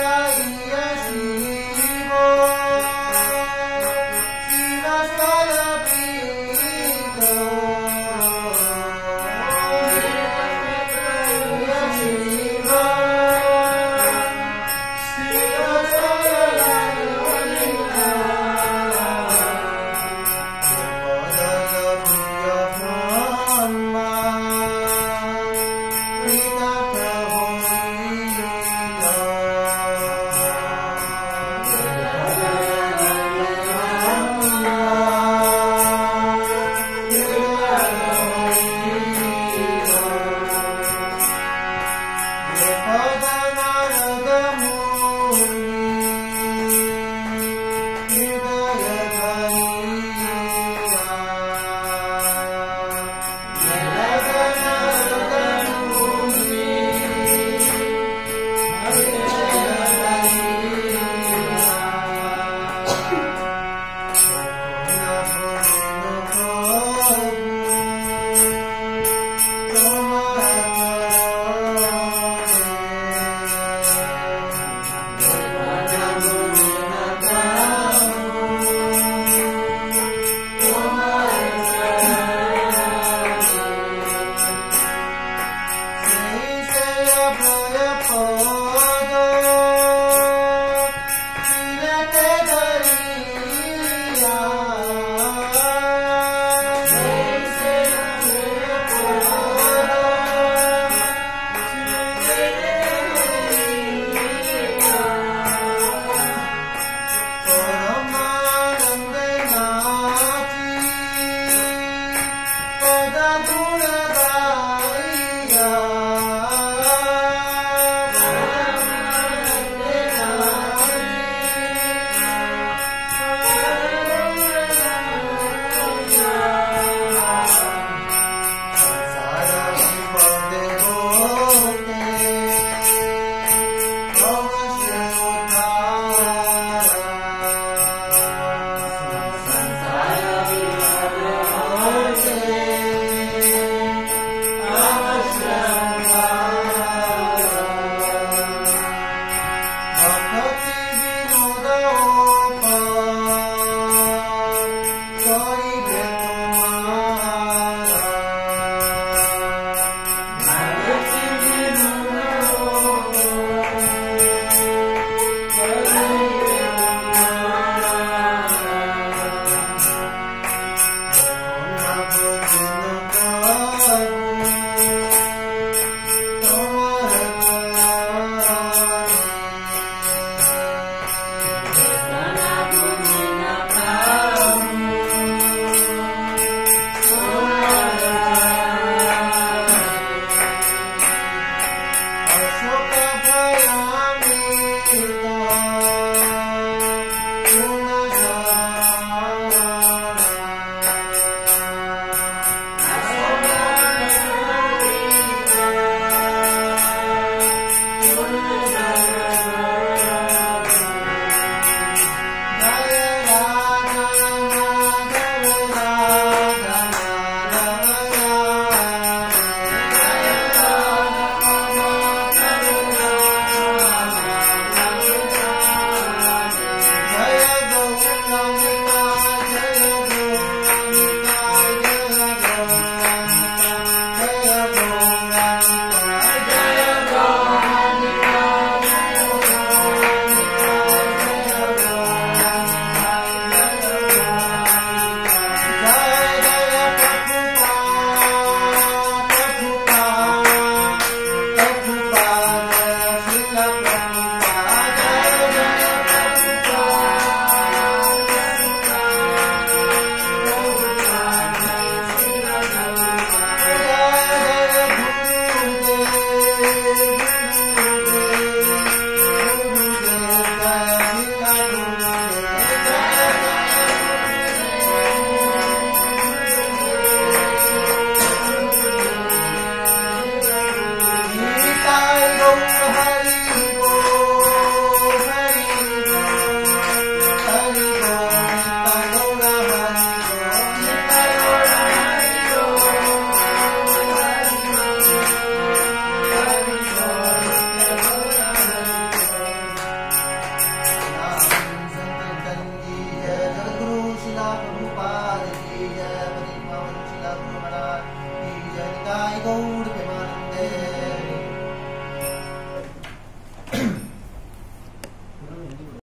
rising